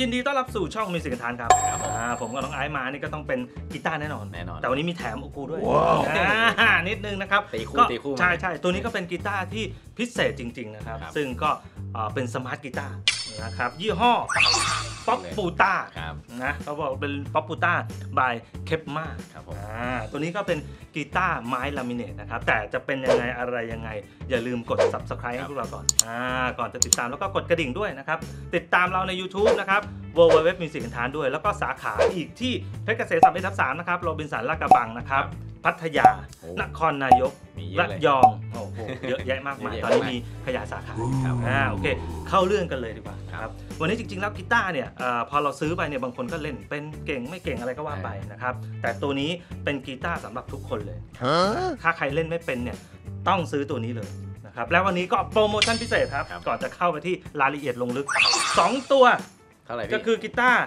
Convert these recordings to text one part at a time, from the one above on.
ดีครับยินดีต้อนรับสู่ช่องมิวสิกทานครับครับผมอ่าผมกับน้องไอซ์มานี่ก็ต้องเป็นกีตาร์แน่นอน แน่นอน แต่วันนี้มีแถมอุกูด้วยว้าวอ่านิดนึงนะครับตีคู่ก็ตีคู่มาใช่ใช่ตัวนี้ก็เป็นกีตาร์ที่พิเศษจริง ๆ นะครับ ครับ ซึ่งก็ เอ่อเป็น smart กีตาร์นะครับยี่ห้อ Poputar ครับนะเขาบอกเป็น Poputar by Kepma ครับผมอ่าตัวนี้ก็เป็นกีตาร์ไม้ laminate นะครับ แต่จะเป็นยังไงอะไรยังไง อย่าลืมกด subscribe ให้พวกเราก่อนอ่าก่อนจะติดตามแล้วก็กดกระดิ่งด้วยนะครับ ติดตามเราใน YouTube นะครับ w w w m u s i c ทานด้วย แล้วก็สาขาอีกที่เพชรเกษมสามทับสามนะครับโรบินสันลาดกระบังนะครับ พัทยา โอ้นครนายกมีเยระอะเลยยองโอ้โหเยอะแยะมากมาย เยอะแยะตอนนี้มากมายมีขยายสาขาครับ อ่าโอเค เข้าเรื่องกันเลยดีกว่าครับครับวันนี้จริงๆแล้วกีตาร์เนี่ยเอ่อพอเราซื้อไปเนี่ยบางคนก็เล่นเป็นเก่งไม่เก่งอะไรก็ว่าไปนะครับ แต่ตัวนี้เป็นกีตาร์สำหรับทุกคนเลย ถ้าใครเล่นไม่เป็นเนี่ยต้องซื้อตัวนี้เลยนะครับแล้ววันนี้ก็โปรโมชั่นพิเศษครับ ครับ ก่อนจะเข้าไปที่รายละเอียดลงลึก 2 ตัว เท่าไหร่พี่ ก็คือกีตาร์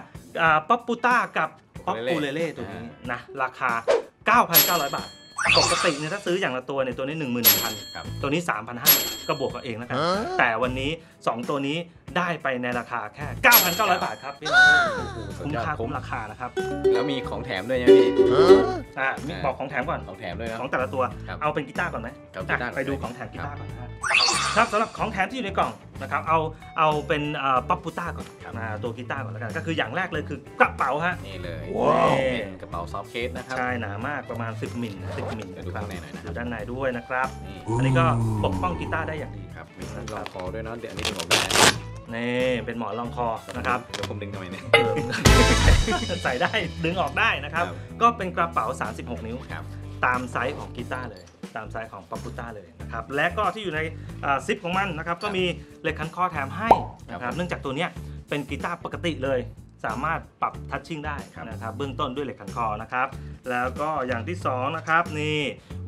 ป๊อปปูต้ากับป๊อปปูเล Ukulele เล่ตัวนี้อ่นะ ราคา 9,900 บาท ปกติเนี่ยถ้าซื้ออย่างละตัวเนี่ยตัวนี้ 11,000ครับตัวนี้ 3,500ก็บวกกันเองนะครับแต่วันนี้ 2 ตัวนี้ได้ไปในราคาแค่ 9,900 บาทครับพี่น้องโอ้โหสุคุ้มยอดค่าคุ้คุ้มราคานะครับแล้วมีของแถมด้วยใช่ไหมพี่ อะมีบอกของแถมก่อน ของแถมด้วยนะ ของแต่ละตัว ครับเอาเป็นกีตาร์ก่อนไหมเอากีตาร์อะไปดูก่อนของแถมกีตาร์ครับก่อนนะครับครับสำหรับของแถมที่อยู่ในกล่อง นะครับ เอาเอาเป็น Poputar ก่อนครับอ่าตัวกีตาร์ก่อนแล้วกัน ก็คืออย่างแรกเลยคือกระเป๋าฮะ นี่เลยว้าวเป็นกระเป๋า soft case นะครับ ใช่หนามากประมาณ 10มิล10มิลเดี๋ยวดูข้างในหน่อยนะครับยู่ด้านในด้วยนะครับนี่อันนี้ก็ปกป้องกีตาร์ได้อย่างดีครับ มีทั้งรองคอด้วยเนาะเดี๋ยวอันนี้ดึงออกได้นี่เป็นหมอนรองคอนะครับเดี๋ยวผมดึงทำไมเนี่ยเออใส่ได้ดึงออกได้นะครับครับ ก็เป็นกระเป๋า 36 นิ้วครับตามไซส์ของกีตาร์เลย ตามไซส์ของ Poputar เลยนะครับและก็ที่อยู่ในอ่าซิปของมันนะครับก็มีเหล็กคันคอแถมให้นะคครับเนื่องจากตัวเนี้ยเป็นกีตาร์ปกติเลย สามารถปรับ touching ได้ครับนะครับเบื้องต้นด้วยเหล็กคันคอนะครับแล้วก็อย่างที่สองนะครับนี่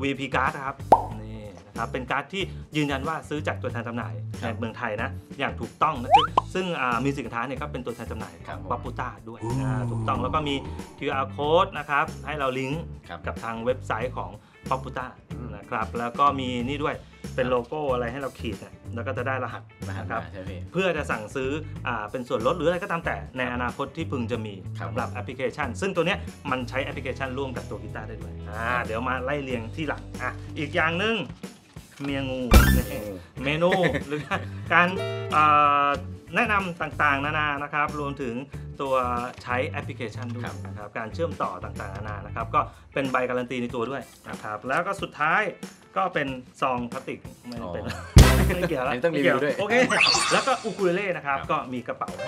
VIP card นะครับนี่นะครับเป็นการ์ดที่ยืนยันว่าซื้อจากตัวแทนจำหน่ายในเมืองไทยนะอย่างถูกต้องนะครับซึ่งมิวสิกท้าเนี่ยก็เป็นตัวแทนจำหน่ายครับผม Poputar ด้วยอ่าถูกต้องแล้วก็มี QR code นะครับให้เราลิงก์ครับกับทางเว็บไซต์ของ p o p u t a อืมนะครับแล้วก็มีนี่ด้วยเป็นโลโก้อะไรให้เราขีดเนี่ยแล้วก็จะได้รหัสรหัสนะครับมาใช่ไหมพี่เพื่อจะสั่งซื้ออ่าเป็นส่วนลดหรืออะไรก็ตามแต่ในอนาคตที่พึงจะมีครับสำหรับแอปพลิเคชัน ซึ่งตัวเนี้ยมันใช้แอปพลิเคชันร่วมกับตัวกีตาร์ได้ด้วยอ่าเดี๋ยวมาไล่เรียงที่หลังอะอีกอย่างหนึ่งเมียงูนี่ manual หรือการอ่า แนะนำต่างๆ นานานะครับ รวมถึงตัวใช้แอปพลิเคชันด้วยครับนะครับ การเชื่อมต่อต่างๆ นานานะครับ ก็เป็นใบการันตีในตัวด้วยนะครับ แล้วก็สุดท้ายก็เป็นซองพลาสติกไม่ได้เป็นอ๋อ ไม่เกี่ยวแล้วอันนี้ต้องรีวิวด้วยโอเคแล้วก็อูคูเลเล่นะครับครับก็มีกระเป๋าให้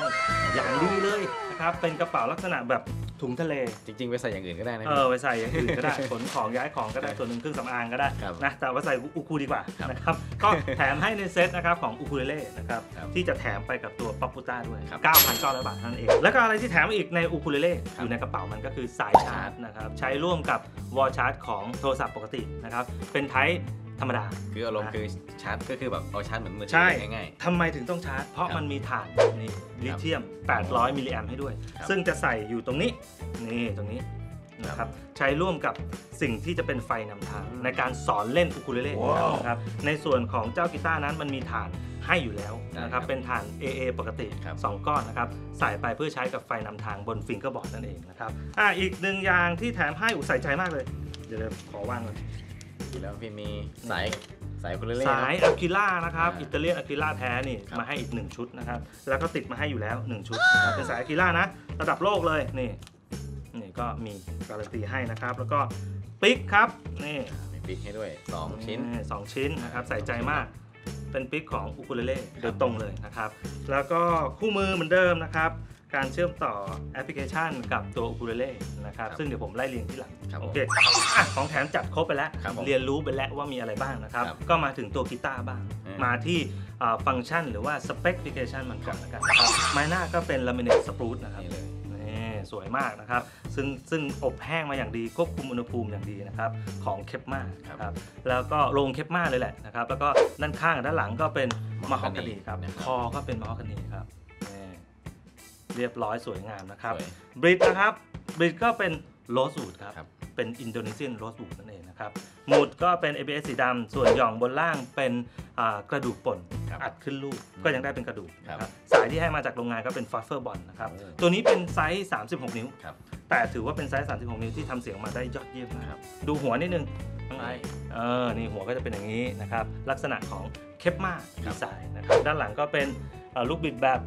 อย่างดีเลยนะครับเป็นกระเป๋าลักษณะแบบถุงทะเล จริงๆ ไปใส่อย่างอื่นก็ได้นะเออพี่ไปใส่อย่างอื่นก็ได้ขนของย้ายของก็ได้ส่วนหนึ่งเครื่องสำอางก็ได้ครับนะแต่ว่าใส่อูคูดีกว่าครับนะครับก็แถมให้ในเซตนะครับของอูคูเลเล่นะครับครับที่จะแถมไปกับตัว Poputar ด้วยครับ9,900 บาทเท่านั้นเอง แล้วก็อะไรที่แถมมาอีกในอูคูเลเล่ครับอยู่ในกระเป๋ามันก็คือสายชาร์จนะครับใช้ร่วมกับ wall charge ของโทรศัพท์ปกตินะครับเป็น type ธรรมดา คืออารมณ์คือชาร์จก็คือแบบเอาชาร์จเหมือนมือถือใช่ง่ายทำไมถึงต้องชาร์จ เพราะครับมันมีถ่านนี่ลิเธียม 800 มิลลิแอมให้ด้วยครับซึ่งจะใส่อยู่ตรงนี้ นี่ตรงนี้นะคครับใช้ร่วมกับสิ่งที่จะเป็นไฟนำทางในการสอนเล่นอูคูเลเล่ว้าวนะครับในส่วนของเจ้ากีตาร์นั้นมันมีถ่านให้อยู่แล้วนะครับใช่ครับเป็นถ่าน AA ปกติครับ2ก้อนนะครับใส่ไปเพื่อใช้กับไฟนำทางบน fingerboard นั่นเองนะครับอะอีกหนึ่งอย่างที่แถมให้อุยใส่ใจมากเลย เดี๋ยวๆขอวางก่อน ๆทีแล้วพี่มีสายสายอูคูเลเล่สาย Aquila นะครับอ่า Italian Aquila แท้นี่ครับ มาให้อีก 1 ชุดนะครับ แล้วก็ติดมาให้อยู่แล้ว 1 ชุดนะครับเป็นสาย Aquila นะ ระดับโลกเลยนี่นี่ก็มีการันตีให้นะครับ แล้วก็ pick ครับนี่มี pick ให้ด้วย 2 ชิ้นนี่สองชิ้นนะครับใส่ใจมากเป็น pick ของอุคุเลเล่ครับโดยตรงเลยนะครับ แล้วก็คู่มือเหมือนเดิมนะครับ การเชื่อมต่อแอปพลิเคชันกับตัวอุคุเลเล่นะครับครับซึ่งเดี๋ยวผมไล่เรียงที่หลังครับผมโอเคอะของแถมจัดครบไปแล้ว ครับผมเรียนรู้ไปแล้วว่ามีอะไรบ้างนะครับ ครับก็มาถึงตัวกีตาร์บ้าง อืม มาที่อ่าฟังก์ชันหรือว่า specification มันก่อนแล้วกันนะครับไม้หน้าก็เป็น laminate spruce นะครับ นี่เลย นี่สวยมากนะครับ ซึ่งซึ่งอบแห้งมาอย่างดีควบคุมอุณหภูมิอย่างดีนะครับ ของ Kepma ครับครับแล้วก็โรง Kepma เลยแหละนะครับ แล้วก็ด้านข้างกับด้านหลังก็เป็นมะฮอกกานีครับนะครับคอก็เป็นมะฮอกกานีครับนี่ เรียบร้อยสวยงามนะครับสวย bridge นะครับ bridge ก็เป็น rosewood ครับ ครับ เป็น Indonesian rosewood นั่นเองนะครับนะครับหมุดก็เป็น ABS สีดำส่วนหย่องบนล่างเป็นอ่ากระดูกป่น ครับ อัดขึ้นรูปก็ยังได้เป็นกระดูกครับนะครับสายที่ให้มาจากโรงงานก็เป็น phosphor bronze นะครับ โอ้ตัวนี้เป็นไซส์ 36 นิ้ว ครับ แต่ถือว่าเป็นไซส์ 36 นิ้วที่ทำเสียงออกมาได้ยอดเยี่ยมมากครับ ดูหัวนิดนึงข้างในเออนี่หัวก็จะเป็นอย่างนี้นะครับ ลักษณะของ Kepma ดีไซน์นะครับ ด้านหลังก็เป็นเอ่อลูกบิดแบบ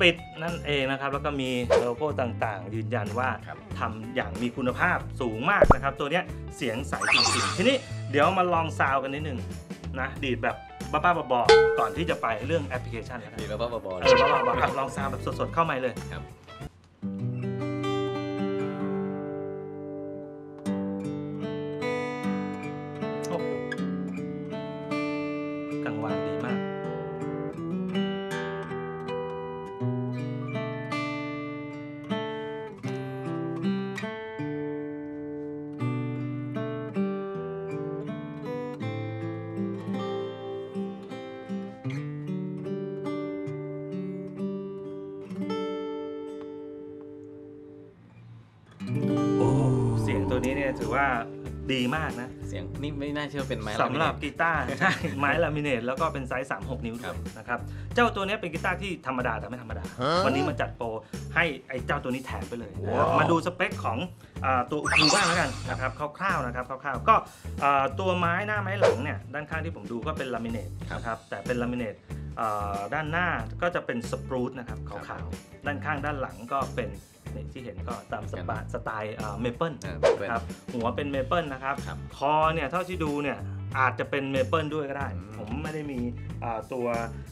ปิดนั่นเองนะครับ แล้วก็มีโลโก้ต่างๆ ยืนยันว่าครับทำอย่างมีคุณภาพสูงมากนะครับ ตัวเนี้ยเสียงใสจริงๆ ทีนี้เดี๋ยวมาลองซาวกันนิดนึงนะดีดแบบบ้าๆบอๆก่อนที่จะไปเรื่องแอปพลิเคชันนะครับ ดีแล้วก็บอๆเอเลยอบ้าๆบอๆลองซาวแบบสดๆเข้าไมค์เลย ครับ ตัวนี้เนี่ยถือว่าดีมากนะ เสียงนี่ไม่น่าเชื่อเป็นไม้สำหรับ laminate กีตาร์ใช่ไม้ laminate แล้วก็เป็นไซส์36 นิ้วด้วยนะครับ เจ้าตัวเนี้ยเป็นกีตาร์ที่ธรรมดาแต่ไม่ธรรมดา วันนี้มาจัดโปรให้ไอ้เจ้าตัวนี้แถมไปเลยนะครับมาดูสเปคของอาตัวอุคูบ้างแล้วกันนะครับคร่าวๆนะครับคร่าวๆก็อ่าตัวไม้หน้าไม้หลังเนี่ยด้านข้างที่ผมดูก็เป็น laminate นะครับแต่เป็น laminate อ่าด้านหน้าก็จะเป็น spruce นะครับขาวๆด้านข้างด้านหลังก็เป็น นี่ที่เห็นก็ตาม spalted maple เออเป็นครับหัวเป็นเมเปิลนะครับครับคอเนี่ยเท่าที่ดูเนี่ยอาจจะเป็นเมเปิลด้วยก็ได้อืมผมไม่ได้มีอ่าตัว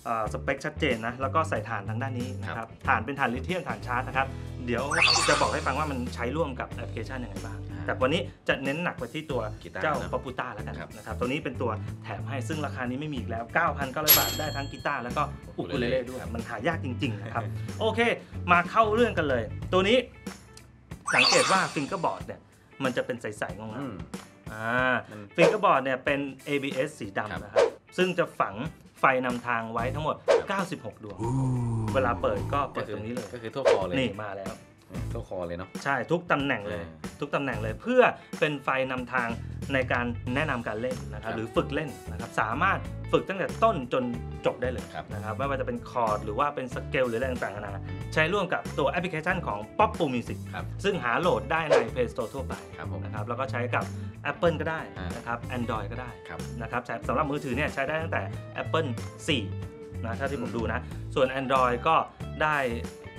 อ่าสเปคชัดเจนนะ แล้วก็ใส่ถ่านทางด้านนี้นะครับครับถ่านเป็นถ่านลิเธียมถ่านชาร์จนะครับ เดี๋ยวจะบอกให้ฟังว่ามันใช้ร่วมกับแอปพลิเคชันยังไงบ้างอ่า แต่วันนี้จะเน้นหนักไปที่ตัวกีตาร์เจ้านะป a ปูต้าแล้วกันครับนะครับตัวนี้เป็นตัวแถมให้ซึ่งราคานี้ไม่มีอีกแล้ว 9,900 บาทได้ทั้งกีตาร์แล้วก็อุคูเลเล่ด้วยมันหายากจริงๆนะครับโอเค มาเข้าเรื่องกันเลย ตัวนี้สังเกตว่า fingerboard เนี่ยมันจะเป็นใสๆงงอืมๆอ่ามัน fingerboard เนี่ยเป็น ABS สีดำครับนะครับ ซึ่งจะฝังไฟนำทางไว้ทั้งหมด 96 ดวง เวลาเปิดก็ก็เปิดคือตรงนี้เลย ก็คือทั่วคอเลย นี่มาแล้ว ทั่วคอเลยเนาะใช่ทุกตำแหน่งเลยอ่าทุกตำแหน่งเลยเพื่อเป็นไฟนำทางในการแนะนำการเล่นนะครับครับหรือฝึกเล่นนะครับสามารถฝึกตั้งแต่ต้นจนจบได้เลยครับนะครับไม่ว่าจะเป็นคอร์ดหรือว่าเป็นสเกลหรืออะไรต่างๆนานาใช้ร่วมกับตัวแอปพลิเคชันของ Pop p o Music ครับซึ่งหาโหลดได้ใน Play Store ทั่วไปครับผมนะครับแล้วก็ใช้กับ Apple ก็ได้อ่านนะครับ Android ก็ได้ครับนะครับใช้สำหรับมือถือเนี่ยใช้ได้ตั้งแต่ Apple 4นะถ้าที่ผมดูนะ ส่วน Android ก็ได้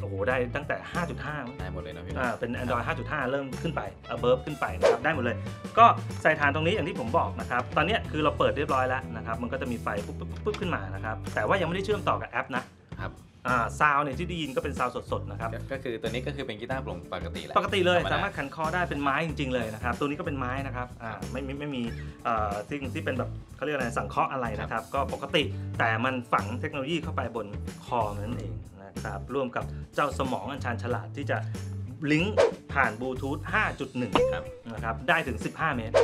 โอ้โหได้ตั้งแต่ 5.5มั้งได้หมดเลยนะพี่อ่าเป็น Android 5.5 เริ่มขึ้นไป above ขึ้นไปนะครับได้หมดเลย ก็ใส่ฐานตรงนี้อย่างที่ผมบอกนะครับ ตอนเนี้ยคือเราเปิดเรียบร้อยแล้วนะครับมันก็จะมีไฟปุ๊บปุ๊บปุ๊บปุ๊บขึ้นมานะครับแต่ว่ายังไม่ได้เชื่อมต่อกับแอปนะครับอ่าซาวเนี่ยที่ได้ยินก็เป็นซาวสดๆนะครับก็ก็คือตัวนี้ก็คือเป็นกีตาร์ปลงปกติแหละปกติเลยธรรมดาสามารถขันคอได้เป็นไม้จริง ๆ เลยนะครับตัวนี้ก็เป็นไม้นะครับอ่าไม่ไม่ไม่มีเอ่อสิ่งที่เป็นแบบเขาเรียกอะไรสังเคราะห์อะไรนะครับ ก็ปกติแต่มันฝังเทคโนโลยีเข้าไปบนคอมันนั่นเองนะ ครับร่วมกับเจ้าสมองอันชาญฉลาดที่จะลิงก์ผ่านบลูทูธ5.1 ครับ นะครับได้ถึง 15 เมตร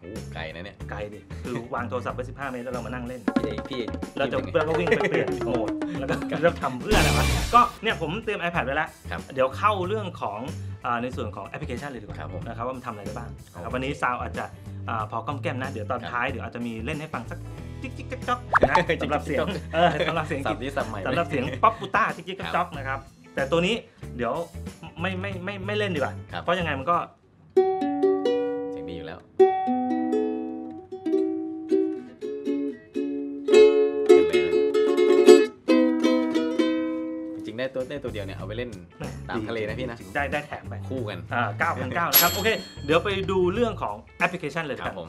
โอ้ไกลนะเนี่ย ไกลดิ คือวางโทรศัพท์ไว้ 15 เมตร แล้วเรามานั่งเล่น พี่พี่เราจะพี่เราก็วิ่งไปเปลี่ยนโหมดแล้วก็เราทำเพื่ออะไรวะ ก็เนี่ยผมเตรียม iPad ไว้แล้วครับเดี๋ยวเข้าเรื่องของอาในส่วนของแอปพลิเคชันเลยดีกว่าครับผมนะครับว่ามันทำอะไรได้บ้างนะครับโอเควันนี้ซาวอาจจะอาพอก้อมแก้มนะ เดี๋ยวตอนครับท้ายเดี๋ยวอาจจะมีเล่นให้ฟังสัก จิ๊กจิ๊กจ๊อกจ๊อกนะจิ๊กจิ๊กสำหรับเสียงจ๊อกเออสำหรับเสียงสักิบจนี้สับใหม่สำหรับเสียง Poputar จิ๊กจิ๊กจ๊อกจ๊อกนะครับแต่ตัวนี้เดี๋ยวไม่ไม่ไม่ไม่เล่นดีกว่าครับเพราะยังไงมันก็ เสียงดีอยู่แล้ว ได้ตัวได้ตัวเดียวเนี่ยเอาไปเล่นแหม่ตามทะเลนะพี่นะจริงๆได้ได้แถมไปคู่กันอ่า9,900นะครับโอเค เดี๋ยวไปดูเรื่องของแอปพลิเคชันเลยคครัรับบผม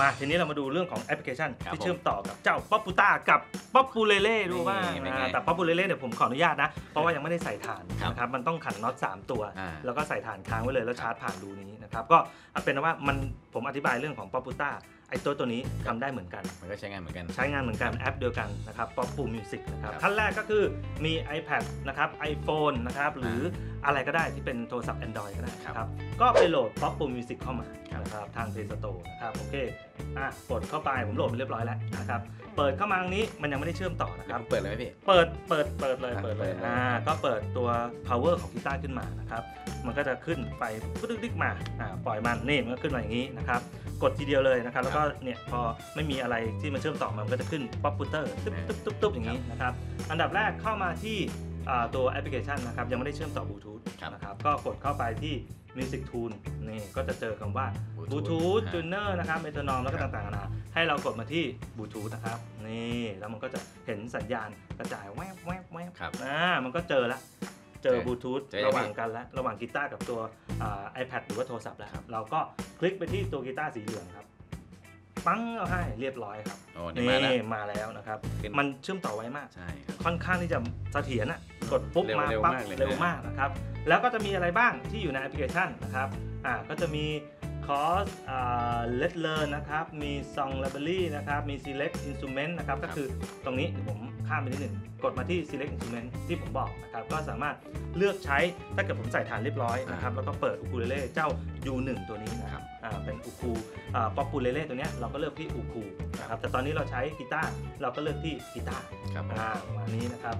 มาทีนี้เรามาดูเรื่องของแอปพลิเคชันครับที่เชื่อมต่อกับเจ้า Poputar กับPopulele ดูว่านี่เป็นไงอ่าแต่ Populele เนี่ยผมขออนุญาตนะ เพราะว่ายังไม่ได้ใส่ฐานครับนะครับมันต้องขันน็อต3 ตัวอ่าแล้วก็ใส่ฐานค้างไว้เลยแล้วชาร์จผ่านรูนี้นะครับก็เอาเป็นว่ามันผมอธิบายเรื่องของ Poputar ไอ้ตัวตัวนี้ทำได้เหมือนกัน มันก็ใช้งานเหมือนกัน ใช้งานเหมือนกันแอปเดียวกันนะครับ Pop p o Music นะครับครับขั้นแรกก็คือมี iPad นะครับ iPhone นะครับหรืออะไรก็ได้ที่เป็นโทรศัพท์ Android ก็ได้นะครับก็ไปโหลด Pop p o Music เข้ามาครับ นะครับทาง Play Store นะครับโอเคอะกดเข้าไปผมโหลดไปเรียบร้อยแล้วนะครับเปิดเข้ามาตรงนี้มันยังไม่ได้เชื่อมต่อนะคครัรับบเปิดเลยไหมพี่ เปิด เปิด เปิดเลยอะเปิดเลย เปิดเลย อ่า ก็เปิดตัว power ของกีตาร์ขึ้นมานะครับ มันก็จะขึ้นไปปึ๊ดๆๆมา อ่า ปล่อยมัน นี่ มันก็ขึ้นมาอย่างนี้นะครับ กดทีเดียวเลยนะครับ แล้วก็เนี่ยพอไม่มีอะไรที่มันเชื่อมต่อมันก็จะขึ้น Poputar ตุ๊บตุ๊บตุ๊บตุ๊บอย่างนี้นะครับ อันดับแรกเข้ามาที่อ่าตัวแอปพลิเคชันนะครับยังไม่ได้เชื่อมต่อบลูทูธครับนะครับก็กดเข้าไปที่ Music Tool นี่ก็จะเจอคำว่าบลูทูธ tuner นะครับ metronome แล้วก็ครับต่างๆนานาให้เรากดมาที่บลูทูธนะครับนี่แล้วมันก็จะเห็นสัญญาณกระจายแวบแวบแวบครับอ่ามันก็เจอแล้วเจอเจอบลูทูธเจอยังระหว่างกันแล้ว ระหว่างกีตาร์กับตัวอ่า iPad หรือว่าโทรศัพท์แล้วครับเราก็คลิกไปที่ตัวกีตาร์สีเหลืองครับ ปั้งเอาให้เรียบร้อยครับโอ้นี่มาแล้ว มาแล้วนะครับขึ้นมันเชื่อมต่อไวมาก ใช่ครับ ค่อนข้างที่จะเสถียรอะกดปุ๊บเร็วมาเร็วปั๊บมากเลยเร็วมากนะครับ แล้วก็จะมีอะไรบ้างที่อยู่ในแอปพลิเคชันนะครับอ่าก็จะมีคอร์สอ่า let's learn นะครับ มี song library นะครับ มี select instrument นะครับ ก็คือตรงนี้เดี๋ยวผม ข้ามไปนิดหนึ่งกดมาที่ select instrument ที่ผมบอกนะครับก็สามารถเลือกใช้ถ้าเกิดผมใส่ฐานเรียบร้อยนะครับแล้วก็เปิดอูคูเลเล่เจ้า U1 ตัวนี้นะครับอ่าเป็นอูคูอ่า Populele ตัวเนี้ยเราก็เลือกที่อูคูนะครับแต่ตอนนี้เราใช้กีตาร์เราก็เลือกที่กีตาร์ครับผมอ่าประมาณนี้นะครับ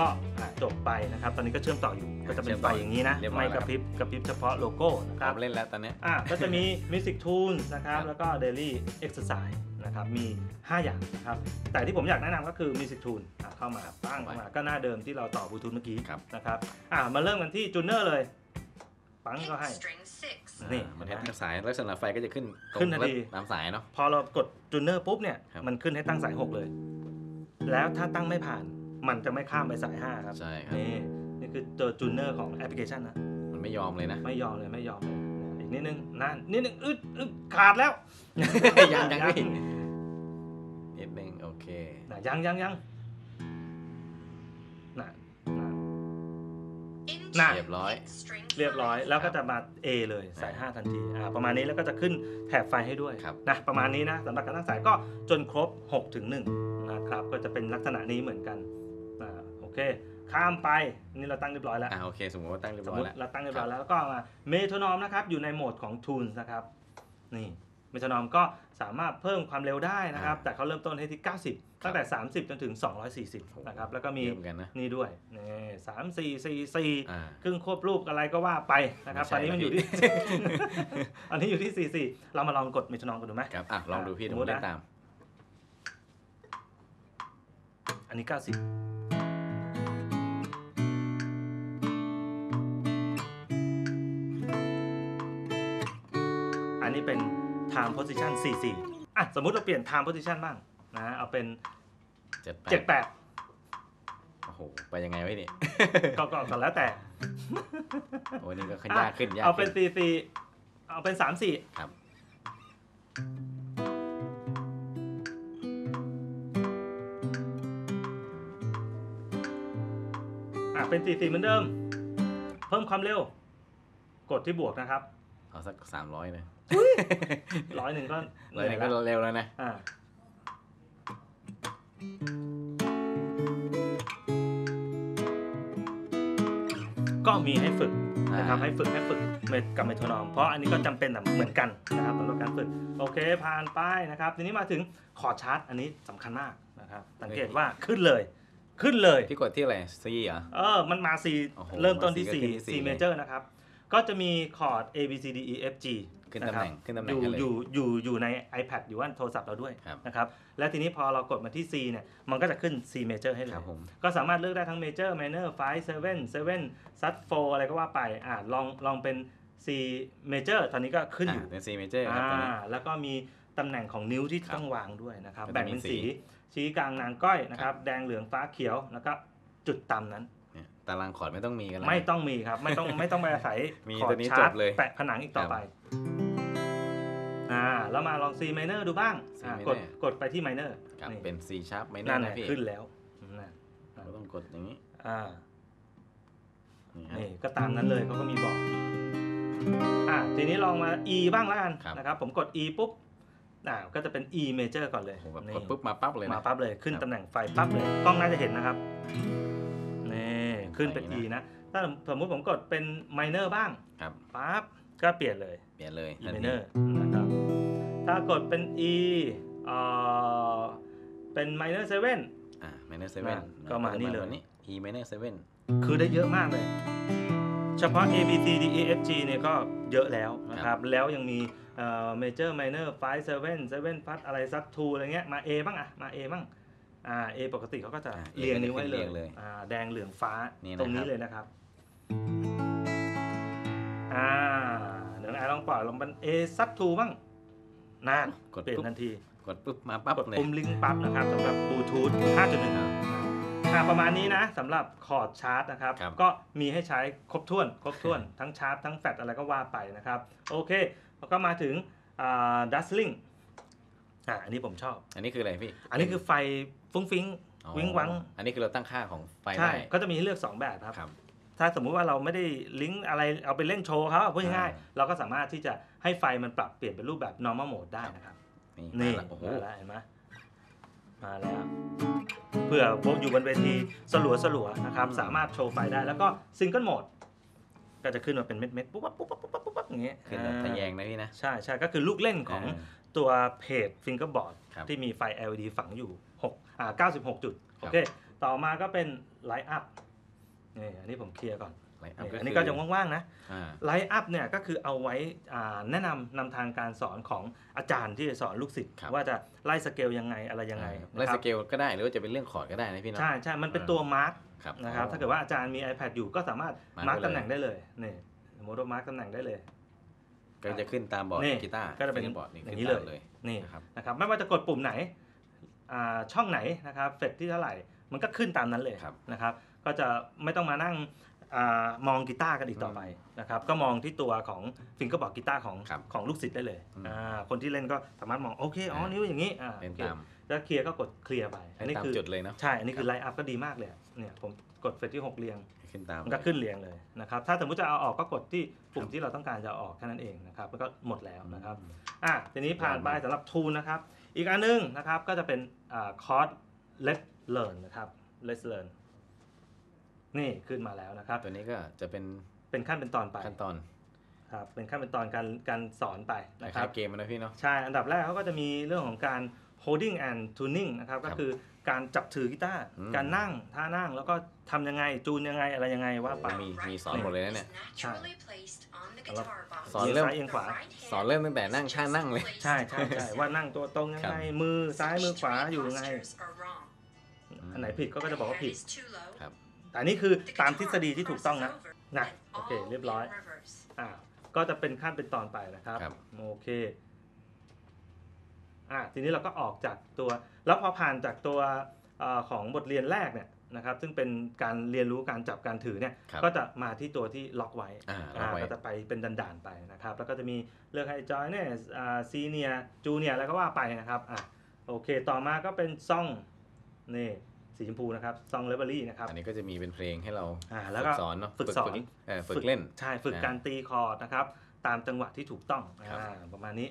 ก็อ่าจบไปนะครับ ตอนนี้ก็เชื่อมต่ออยู่ ก็จะเป็นเชื่อมไฟต่ออย่างนี้นะเรียบร้อไม่ยแล้วกระพริบกระพริบเฉพาะโลโก้นะคครัรับบเล่นแล้วตอนเนี้ยอ่าก็จะมี Music Tools นะครับ แล้วก็ Daily Exercise นะครับมี 5 อย่างนะครับ แต่ที่ผมอยากแนะนำก็คือ Music Tool อ่าเข้ามาตั้งเข้ามา ก็หน้าเดิมที่เราต่อบลูทูธเมื่อกี้ครับนะครับอ่ามาเริ่มกันที่ tuner เลย ปังก็ให้ String six. นี่อ่ามันให้ตั้งสายลักษณะไฟก็จะขึ้นตรงขึ้นทันทีตามสายเนาะพอเรากด tuner ปุ๊บเนี่ยครับมันขึ้นให้ตั้งสาย 6 เลย แล้วถ้าตั้งไม่ผ่าน มันจะไม่ข้ามไปสาย 5 ครับ ใช่ครับ นี่นี่คือตัว tuner ของแอปพลิเคชันนะ มันไม่ยอมเลยนะ ไม่ยอมเลยไม่ยอมเลยอีกนิดนึงนั่นนิดนึงอึดอึดขาดแล้ว ยังยังไม่นิดนึงโอเคน่ะยังยังยังน่ะน่ะ Into Nah. เรียบร้อย string เรียบร้อย five. แล้วก็จะมา A เลยสาย 5 ทันทีอ่าประมาณนี้แล้วก็จะขึ้นแถบไฟให้ด้วยครับนะประมาณนี้นะสำหรับการตั้งสายก็จนครบ6ถึง1นะครับก็จะเป็นลักษณะนี้เหมือนกันอ่าโอ เค ข้ามไปนี่เราตั้งเรียบร้อยแล้วอ่าโอเค สมมติว่าตั้งเรียบสมร้อมยติแล้ว เราตั้งเรียบร้อยแล้วแล้วก็มาเมโทรนอมนะครับอยู่ในโหมดของ Tunes นะครับนี่เมโทรนอมก็สามารถเพิ่มความเร็วได้นะครับ อ่าแต่เขาเริ่มต้นให้ที่ 90 ตั้งแต่ 30 จนถึง 240 นะครับ แล้วก็มีเยอะเหมือนกันนะ นี่ด้วยนี่สามสี่สี่สี่อ่า ครึ่งควบรูปอะไรก็ว่าไปนะครับไม่ตอนนี้มันอยู่ใช่ที่นะอันนี้อยู่ที่44เรามาลองกดเมโทรนอมกันดูไหม ครับอะลองดูพี่สเดี๋มยวมุผติมเล่นนะตาม อันนี้ 90 time position 44อะสมมุติเราเปลี่ยน time position บ้างนะ เอาเป็น เจ็ดแปด78 โอ้โห ไปยังไงวะพี่นี่ก็ก็ก็แล้วแต่ โอ้ยนี่ก็ขึ้นยากขึ้นยากเอาเป็นขึ้44เอาเป็น 34ครับ อะเป็น 44 เหมือนเดิม เพิ่มความเร็ว กดที่บวกนะครับ เอาสักสามร้อยเลย ร้อยหนึ่งก็ร้อยหนึ่งก็เร็วแล้วนะอ่าก็มีให้ฝึกนะครับอ่าให้ฝึกให้ฝึกเมทกับ metronome เพราะอันนี้ก็จำเป็นเหมือนกันนะครับสำหรับการฝึกโอเคผ่านไปนะครับ ทีนี้มาถึง chord chart อันนี้สำคัญมากนะครับสังเกตว่าขึ้นเลย ขึ้นเลย พี่กดที่อะไรC เหรอเออมันมา C โอ้โหเริ่มต้นที่มา C ก็ขึ้นที่4 C C เลย major นะครับ ก็จะมีคอร์ด A B C D E F G ขึ้นตำแหน่งครับขึ้นตำแหน่งยู่ให้เลยอยู่อยู่อยู่ใน iPad อยู่ว่าโทรศัพท์เราด้วยครับนะครับแล้วทีนี้พอเรากดมาที่ C เนี่ยมันก็จะขึ้น C major ให้เลครับผมก็สามารถเลือกได้ทั้ง major minor 5 7 7 sub 4อะไรก็ว่าไปอ่าลองลองเป็น C major ตอนนี้ก็ขึ้นอยู่อ่าเป็น C major ครับตอนนี้อ่าแล้วก็มีตำแหน่งของนิ้วที่ครับต้องวางด้วยนะครับก็จะแบ่งเป็นมีสีสีชี้กลางนางก้อยนะครับแดงเหลืองฟ้าเขียวแล้วก็จุดต่ำนั้นเนี่ย ตารางคอร์ดไม่ต้องมีกันแล้วไม่ต้องมีครับ ไม่ต้องไม่ต้องไปอาศัยมีคอร์ตัดวนี้ชาร์จบเลยแปะผนังอีกต่อไปอ่าแล้วมาลอง C minor ดูบ้าง C อ่า minor กดกดไปที่ minor ครับนี่เป็น C sharp ไม่นั่แน่นแหนะละพี่ขึ้นแล้วนั่นเราต้องกดอย่างนี้อ่านี่ครับนี่ก็ตามนั้นเลยเขาก็มีบอกอ่าทีนี้ลองมา E บ้างแล้วกันครับนะครับผมกด E ปุ๊บอ่าก็จะเป็น E major ก่อนเลยโอ้โหแบบนี่กดปุ๊บมาปั๊บเลยมานะปั๊บเลยขึ้นครับตำแหน่งไฟปั๊บเลยกล้องน่าจะเห็นนะครับนี่ ขึ้นเป็นไฟนะ E นะ ถ้าสมมติผมกดเป็น minor บ้างครับปั๊บก็เปลี่ยนเลย เปลี่ยนเลย E ทันที minor นะครับถ้ากดเป็น E เอ่อเป็น minor 7อ่า minor seven ก็มานี่เลยนี้ E minor seven คือได้เยอะมากเลย เฉพาะ A B C D E F G เนี่ยก็เยอะแล้วนะครับ แล้วยังมีเอ่อ major minor 5 7 7พัดอะไรซับ2อะไรเงี้ยมา A บ้างอะมา A บ้าง อ่า A ปกติเขาก็จะอ่า A เรียงนิ้วไว้เลเรียยงเลยอ่าแดงเหลืองฟ้านี่นะครับตรงนี้เลยนะครับอ่าเดี๋ยวไอ้ลองปล่อยลองเป็น A ซับ2บ้างนั่นกดเปลี่ยปุ๊บนทันที กดปุ๊บมาปั๊บกดเลยปุ่มลิงก์ปั๊บนะครับสำหรับบลูทูธ5.1อ่าประมาณนี้นะสำหรับคอร์ดชาร์จนะครับครับ ก็มีให้ใช้ครบถ้วน ครบถ้วนทั้งชาร์จทั้งแฟลชอะไรก็ว่าไปนะครับ โอเคแล้วก็มาถึงดัสลิง อ่าอันนี้ผมชอบ อันนี้คืออะไรพี่ อันนี้คือไฟฟุ้งฟิ้งอ๋อวิ้งวัง อันนี้คือเราตั้งค่าของไฟใช่ได้ก็จะมีให้เลือก 2 แบบครับครับ ถ้าสมมุติว่าเราไม่ได้ลิงก์อะไรเอาไปเล่นโชว์เขาพูดง่ายอ่าๆเราก็สามารถที่จะให้ไฟมันปรับเปลี่ยนเป็นรูปแบบ normal mode ได้นะครับ นี่นี่มาละโอ้โหมาแล้วเห็นไหมมาแล้วเพื่อพวกอยู่บนเวทีสลัวสลัวๆนะครับ สามารถโชว์ไฟได้แล้วก็ single mode ก็จะขึ้นมาเป็นเม็ดเม็ดๆปุ๊บปั๊บปุ๊บปั๊บปุ๊บปั๊บปุ๊บปั๊บอย่างเงี้ยขึ้นแบบทะแยงนะพี่นะ ใช่ใช่ก็คือลูกเล่นของอ่า ตัว fret fingerboard ครับที่มีไฟ LED ฝังอยู่6อ่า96 จุดครับโอเค ต่อมาก็เป็น light up นี่อันนี้ผมเคลียร์ก่อน light up นี่ก็อันนี้ก็คือจะว่างๆนะ อ่า light up เนี่ยก็คือเอาไว้อ่าแนะนำนำทางการสอนของอาจารย์ที่จะสอนลูกศิษย์ ครับ ว่าจะไล่สเกลยังไงอะไรยังไงไล่สเกลนะครับก็ได้หรือว่าจะเป็นเรื่องคอร์ดก็ได้นะพี่เนาะ ใช่ใช่มันเป็นอ่าตัว mark ครับ นะครับอ๋อถ้าเกิดว่าอาจารย์มี iPad อยู่ก็สามารถ mark mark ไว้เลยตำแหน่งได้เลยนี่สมมติว่า mark ตำแหน่งได้เลย ก็จะขึ้นตามบอร์ดนี่กีตาร์ก็จะเป็นบอร์ดนี่อขึ้ย่างนี้ขึ้นตามเลยเลย นี่นะครับ นะครับไม่ว่าจะกดปุ่มไหนอ่าช่องไหนนะครับ fret ที่เท่าไหร่มันก็ขึ้นตามนั้นเลยครับนะครับ ก็จะไม่ต้องมานั่งอามองกีตาร์กันอีกต่อไปนะครับ ก็มองที่ตัวของ fingerboard กีตาร์ของครับของลูกศิษย์ได้เลยอืมอ่าคนที่เล่นก็สามารถมองโอเคอ๋ออ่านิ้วอย่างนี้อ่าเล่นโอเคตาม แล้ว clear ก็กด clear ไปอันนี้ตามคือจุดเลยเนาะใช่อันนี้คือ light up ก็ดีมากเลยเนี่ยผมกด fret ที่6เรียง ขึ้นตามมันก็ขึ้นเรียงเลยนะครับ ถ้าสมมติจะเอาออกก็กดที่ปุ่มที่เราต้องการจะเอาออกแค่นั้นเองนะครับมันก็หมดแล้วนะครับอะทีนี้ผ่านไปสำหรับทูนนะครับ อีกอันหนึงนะครับก็จะเป็นอ่าคอร์ส let's learn นะครับ let learn นี่ขึ้นมาแล้วนะครับ ตัวนี้ก็จะเป็นเป็นขั้นเป็นตอนไปขั้นตอนครับเป็นขั้นเป็นตอนการการสอนไปคล้านะครับยๆเกมนะพี่เนาะใช่อันดับแรกเขาก็จะมีเรื่องของการ holding and tuning นะครับครัก็บคือการจับถือกีตาร์อืมการนั่งท่านั่งแล้วก็ทำยังไงจูนยังไงอะไรยังไงว่าไปมีมีสอนหมดเลยนะเนี่ยใช่สอนเริ่มเอียงขวาสอนเริ่มตั้งแต่นั่งท่านั่งเลยใช่ใช่ใช่ว่านั่งตัวตรงยังไงมือซ้ายมือขวาอยู่ยังไงอันไหนผิดก็ก็จะบอกว่าผิดครับแต่อันนี่คือตามทฤษฎีที่ถูกต้องนะนะโอเคเรียบร้อยอ่าก็จะเป็นขั้นเป็นตอนไปนะครับครับโอเค อ่าทีนี้เราก็ออกจากตัว แล้วพอผ่านจากตัวเออของบทเรียนแรกเนี่ยนะครับซึ่งเป็นการเรียนรู้การจับการถือเนี่ยครับก็จะมาที่ตัวที่ล็อกไว้อ่าล็อกไว้ก็จะไปเป็นด่านๆไปนะครับ แล้วก็จะมีเลือกให้จอยเนี่ยอ่าซีเนียจูเนียแล้วก็ว่าไปนะครับอะโอเคต่อมาก็เป็น song นี่สีชมพูนะครับ song library นะครับอันนี้ก็จะมีเป็นเพลงให้เราอ่าแล้วก็ฝึกสอนเนาะฝึกสอนเออฝึกเล่นใช่ฝึกอ่าการตีคอร์ดนะครับ ตามจังหวะที่ถูกต้องครับอ่าประมาณนี้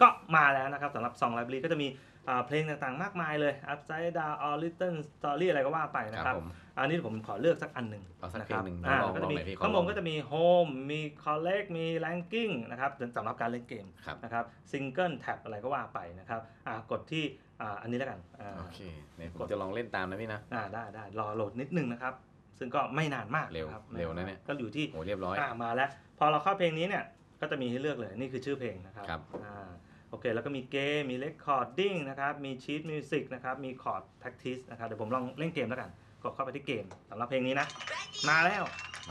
ก็มาแล้วนะครับสำหรับ song library ก็จะมีอ่าเพลงต่างๆ มากมายเลย Upside Down All Little Story อะไรก็ว่าไปนะคครัรับบผมอันนี้ผมขอเลือกสักอันหนึ่งเอาสักนะเพลงหนึ่งอ่าลองก็ลจะองมีหน่อยพี่ขอข้างบลอนงก็จะมี Home มี Collect มี Ranking นะครับสำหรับการเล่นเกมครับนะครับ Single Tab อะไรก็ว่าไปนะครับอ่ากดที่อ่าอันนี้แล้วกันอ่าโอเคเนี่ยผมจะลองเล่นตามนะพี่นะอ่าได้ได้รอโหลดนิดนึงนะครับ ซึ่งก็ไม่นานมากเร็วครับเร็วนะเนี่ยก็อยู่ที่โอ้เรียบร้อยอ่ามาแล้ว พอเราเข้าเพลงนี้เนี่ย ก็จะมีให้เลือกเลยนี่คือชื่อเพลงนะครับครับ อ่าโอเค แล้วก็มีเกม มีเ e คคอร์ดดิ้งนะครับ มี sheet music นะครับ มี chord practice นะครับ เดี๋ยวผมลองเล่นเกมแล้วกัน กดเข้าไปที่เกมสำหรับเพลงนี้นะ มาแล้ว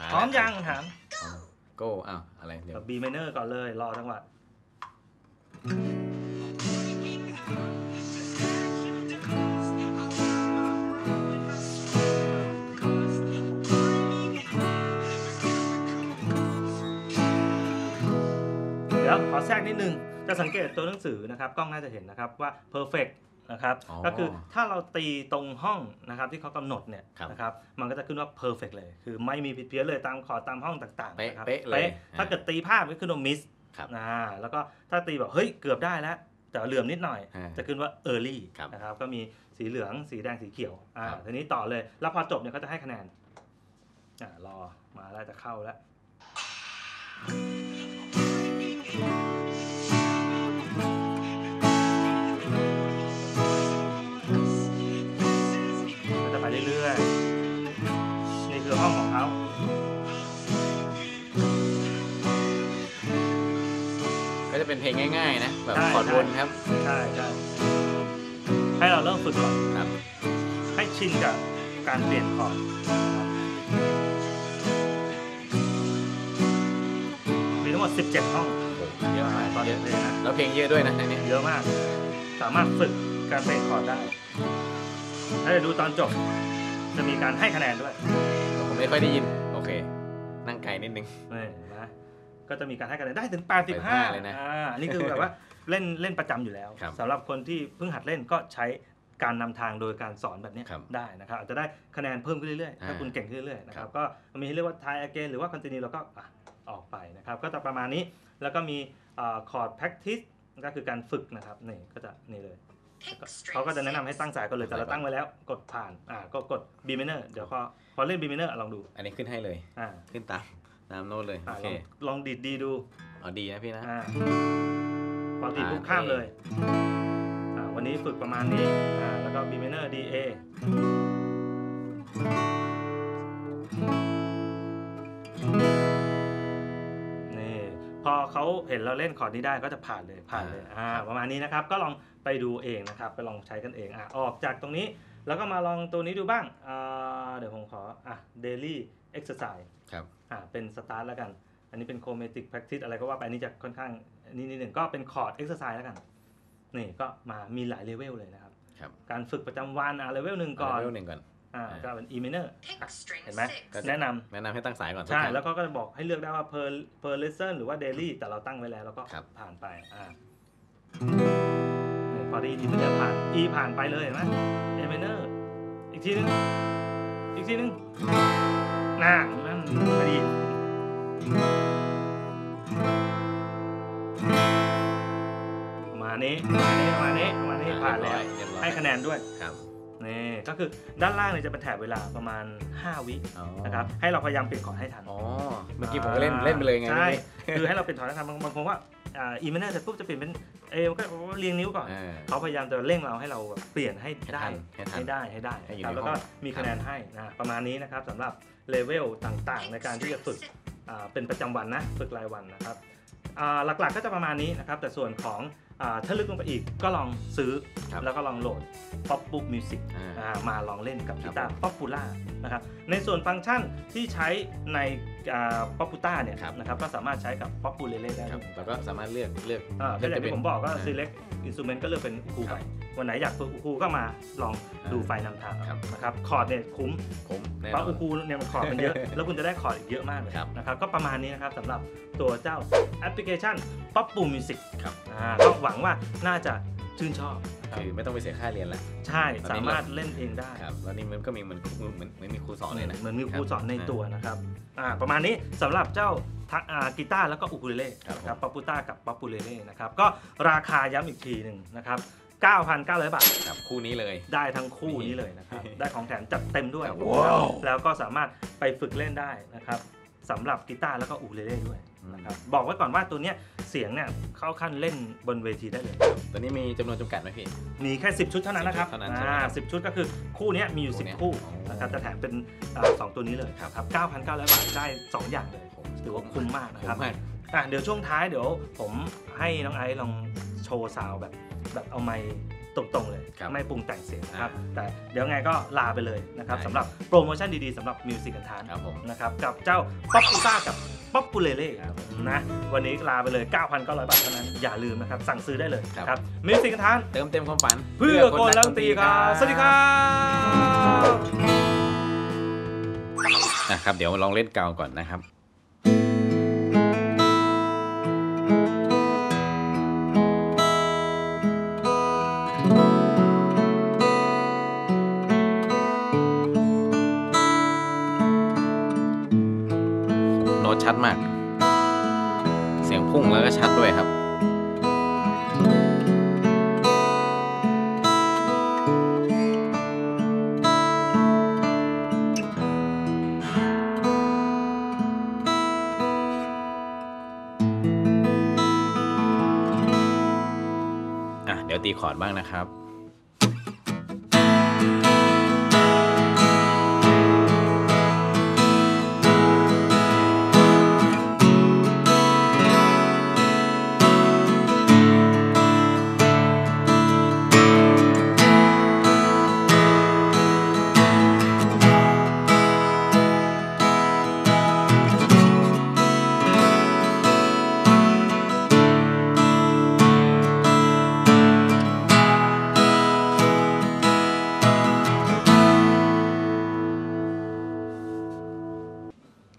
าพร้อมยังถาม โก้อ้าวอะไรเดี๋ยว บีไมเนอร์ก่อนเลย รอจังหวะเดี๋ยวขอแทรกนิดนึง จะสังเกตตัวหนังสือนะครับกล้องน่าจะเห็นนะครับว่า perfect นะครับอ๋อก็คือถ้าเราตีตรงห้องนะครับที่เขากำหนดเนี่ยครับนะครับมันก็จะขึ้นว่า perfect เลย คือไม่มีผิดเพี้ยนเลยตามคอร์ดตามห้องต่างๆเป๊ะนะครับเป๊ะเลยถ้าอ่าเกิดตีพลาดก็ขึ้นว่า miss ครับอ่าแล้วก็ถ้าตีแบบเฮ้ยเกือบได้แล้วแต่เหลื่อมนิดหน่อยอ่าจะขึ้นว่า early ครับนะครับก็มีสีเหลืองสีแดงสีเขียวอ่าครับทีนี้ต่อเลยแล้วพอจบเนี่ยก็จะให้คะแนนอ่ารอมาแล้วจะเข้าแล้ว เป็นเพลงง่ายๆนะแบบใช่คอร์ดวนครับ ใช่ใช่ให้เราเริ่มฝึกก่อนครับ ให้ชินกับการเปลี่ยนคอร์ดนะครับมีทั้งหมด 17 ห้องโอ้โหเยอะมากตอนนี้เยอะเลยนะ แล้วเพลงเยอะด้วยนะอันนี้เยอะมาก สามารถฝึกการเปลี่ยนคอร์ดได้ถ้าจะดูตอนจบ จะมีการให้คะแนนด้วยผมไม่ค่อยได้ยิน โอเค นั่งไกลนิดนึง นี่นะ ก็จะมีการให้คะแนนได้ถึง 85 85เลยนะอ่าอันนี่คือแบบว่าเล่นเล่นประจำอยู่แล้วครับสำหรับคนที่เพิ่งหัดเล่นก็ใช้การนำทางโดยการสอนแบบเนี้ยครับได้นะครับอาจจะได้คะแนนเพิ่มขึ้นเรื่อยๆถ้าอ่าคุณเก่งขึ้นเรื่อยๆนะคครัรับบก็มีให้เรียกว่า try again หรือว่า continue แล้วก็อะออกไปนะครับ ก็จะประมาณนี้แล้วก็มีคอร์ด practice ก็คือการฝึกนะครับนี่ก็จะนี่เลย Pick เขา string ก็จะแนะนำให้ six. ตั้งสายก่อนเลยแต่เราตั้งไว้แล้วกดผ่านอ่าก็กด B minor เดี๋ยวพอพอเล่น B minor ลองดู อันนี้ขึ้นให้เลยอ่าขึ้นตาม ตามโน้ตเลยอ่าโอเค ลองลองดีดดีดูอ๋อดีนะพี่นะ อ่าพอดีดปุ๊บอ่าข้าม A เลยอ่าวันนี้ฝึกประมาณนี้อ่าแล้วก็ B minor D A นี่พอเขาเห็นเราเล่นคอร์ดนี้ได้ก็จะผ่านเลยผ่านเลยอ่าประมาณนี้นะครับ ก็ลองไปดูเองนะครับ ไปลองใช้กันเองอะออกจากตรงนี้ แล้วก็มาลองตัวนี้ดูบ้างอ่าเดี๋ยวผมขออะ daily exercise ครับ อ่าเป็นสตาร์ทแล้วกัน อันนี้เป็นโคเมติก practice อะไรก็ว่าไปอันนี้จะค่อนข้างอันนี้นิดหนึ่งก็เป็นคอร์ด exercise แล้วกัน นี่ก็มามีหลายเลเวลเลยนะครับครับการฝึกประจำวันอ่าเลเวลหนึ่งก่อนเลเวลหนึ่งก่อนอ่าอ่าก็เป็น E minor Pick string เห็นไหม six. ก็แนะนำแนะนำให้ตั้งสายก่อนทุกใช่ครั้งแล้วก็ก็จะบอกให้เลือกได้ว่า per per lesson หรือว่า daily แต่เราตั้งไว้แล้วแล้วก็ครับผ่านไปอ่านี่พอได้ E minor ผ่าน E ผ่านไปเลยเห็นไหม A minor อีกทีนึง อีกทีนึงน่านั่น พอดีประมาณนี้ประมาณนี้ประมาณนี้ประมาณนี้ผ่านแล้วเรียบร้อยให้คะแนนด้วยครับนี่ก็คือด้านล่างเนี่ยจะเป็นแถบเวลาประมาณ 5 วิอ๋อนะครับให้เราพยายามเปลี่ยนคอร์ดให้ทันอ๋อเมื่อกี้ผมก็เล่นเล่นไปเลยไงใช่เมื่อกี้คือให้เราเปลี่ยนคอร์ดให้ทันบางบางคนว่าอ่า E minor เสร็จปุ๊บจะเปลี่ยนเป็น A ก็เรียงนิ้วก่อนอ่าเขาพยายามจะเร่งเราให้เราแบบเปลี่ยนให้ให้ได้ทันให้ทันให้ได้ให้ได้ให้อยู่ครับในแล้วก็ห้องมีคะแนนให้นะประมาณนี้นะครับสำหรับ เลเวลต่างๆ ในการที่จะฝึกอ่าเป็นประจำวันนะฝึกรายวันนะครับอ่าหลักๆก็จะประมาณนี้นะครับ แต่ส่วนของอาถ้าลึกลงไปอีกก็ลองซื้อครับแล้วก็ลองโหลด PopuMusic อ่าอ่ามาลองเล่นกับครักีบตาร์ Popular นะครับในส่วนฟังก์ชันที่ใช้ใน อ่า Poputar เนี่ยครับนะครับก็สามารถใช้กับ Populele ได้ครับเหมือนแล้วก็สามารถเลือกเลือกอ่าก็อย่างที่ผมบอกก็า select instrument ก็เลือกเป็นอูคูไปครับวันไหนอยากฝึกอูคูก็มาลองอ่าดูไฟล์นำทางครับนะครับคอร์ดเนี่ยคุ้มแน่นอนเพราะผมอูคูเนี่ยมันคอร์ดมันเยอะ แล้วคุณจะได้คอร์ดอีกเยอะมากเลยครับนะครับก็ประมาณนี้นะครับสำหรับตัวเจ้าแอปพลิเคชัน Pop b o o Music ครับอ่าก็หวังว่าน่าจะ ชื่นชอบนะครับคือไม่ต้องไปเสียค่าเรียนละใช่ตอนนี้สามารถเล่นเองได้ครับแล้วนี่มันก็มีเหมือนครูเหมือนเหมือนมีครูสอนเลยนะเหมือนมีครูสอนในครับตัวนะครับอ่าประมาณนี้สำหรับเจ้าทะอ่ากีตาร์แล้วก็อูคูเลเล่ครับนะครับปาปูต้ากับปาปูเลเล่นะครับก็ราคาย้ำอีกทีหนึ่งนะครับ9,900 บาทครับคู่นี้เลย ได้ทั้งคู่นี้เลยนะครับ ได้ของแถมจัดเต็มด้วยครับนะครับแล้วก็สามารถไปฝึกเล่นได้นะครับสำหรับกีตาร์แล้วก็อูคูเลเล่ด้วยอืมนะครับ บอกไว้ก่อนว่าตัวเนี้ย เสียงเนี่ยเข้าขั้นเล่นบนเวทีได้เลยตัวนี้มีจำนวนจำกัดไหมพี่ มีแค่ 10 ชุดเท่านั้นนะครับ10ชุดเท่านั้นใช่ไหมอ่าครับ10ชุดก็คือคู่เนี้ยมีอยู่ คู่เนี้ย10 คู่อ๋อนะครับจะแถมเป็นอ่าสองตัวนี้เลยครับ ครับ9,900 บาทได้ 2 อย่างเลยถือว่าคุ้มมากนะคุ้มมากครับอะเดี๋ยวช่วงท้ายเดี๋ยวผมให้น้องไอซ์ลองโชว์ sound แบบแบบเอาไมค์ตรงๆเลย ครับไม่ปรุงแต่งเสียงนะครับอ่าแต่เดี๋ยวไงก็ลาไปเลยนะครับได้ สำหรับโปรโมชั่นดีๆสำหรับมิวสิก n ันทาน ครับผม นะครับกับเจ้าPoputar กับ Populele นะวันนี้ลาไปเลย 9,900 บาทเท่านั้น อย่าลืมนะครับ สั่งซื้อได้เลยครับ ครับมิวสิก n ันทานเติมเต็มความฝัน เพื่อคนรักดนตรีครับ สวัสดีครับนะครับ เดี๋ยวลองเล่นกาวก่อนนะครับ อะเดี๋ยวตีคอร์ดบ้างนะครับ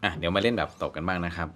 อะเดี๋ยวมาเล่นแบบตกกันบ้างนะครับ